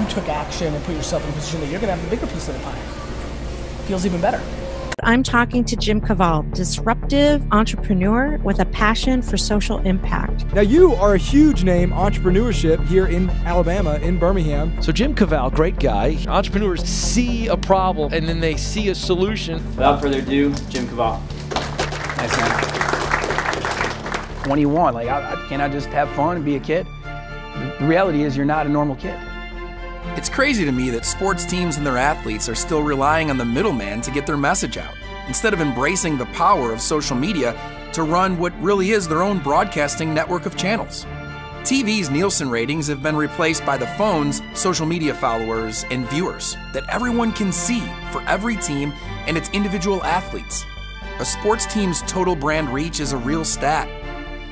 you took action and put yourself in a position that you're going to have the bigger piece of the pie. Feels even better. I'm talking to Jim Cavale, disruptive entrepreneur with a passion for social impact. Now, you are a huge name entrepreneurship here in Alabama, in Birmingham. So, Jim Cavale, great guy. Entrepreneurs see a problem and then they see a solution. Without further ado, Jim Cavale. Nice man. 21, like, I, I, can I just have fun and be a kid? The reality is, you're not a normal kid. It's crazy to me that sports teams and their athletes are still relying on the middleman to get their message out, instead of embracing the power of social media to run what really is their own broadcasting network of channels. TV's Nielsen ratings have been replaced by the phone's social media followers and viewers that everyone can see for every team and its individual athletes. A sports team's total brand reach is a real stat.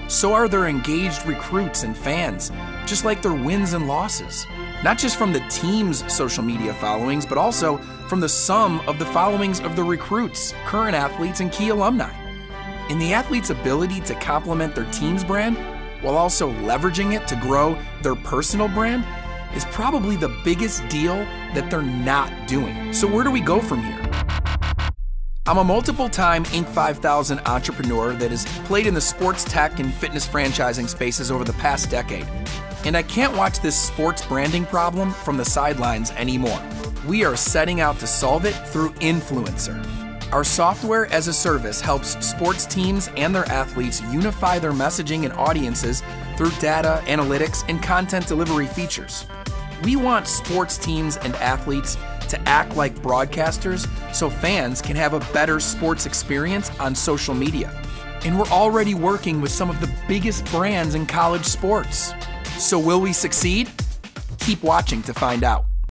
So are their engaged recruits and fans, just like their wins and losses not just from the team's social media followings, but also from the sum of the followings of the recruits, current athletes, and key alumni. In the athlete's ability to complement their team's brand while also leveraging it to grow their personal brand is probably the biggest deal that they're not doing. So, where do we go from here? I'm a multiple time Inc. 5000 entrepreneur that has played in the sports tech and fitness franchising spaces over the past decade and I can't watch this sports branding problem from the sidelines anymore. We are setting out to solve it through Influencer. Our software as a service helps sports teams and their athletes unify their messaging and audiences through data, analytics, and content delivery features. We want sports teams and athletes to act like broadcasters so fans can have a better sports experience on social media. And we're already working with some of the biggest brands in college sports. So, will we succeed? Keep watching to find out.